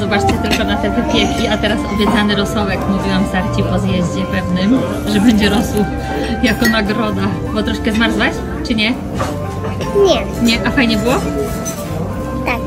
Zobaczcie tylko na te wypieki, a teraz obiecany rosołek. Mówiłam Sarci po zjeździe pewnym, że będzie rosł jako nagroda. Bo troszkę zmarzłaś, czy nie? Nie, Nie, a fajnie było? tak.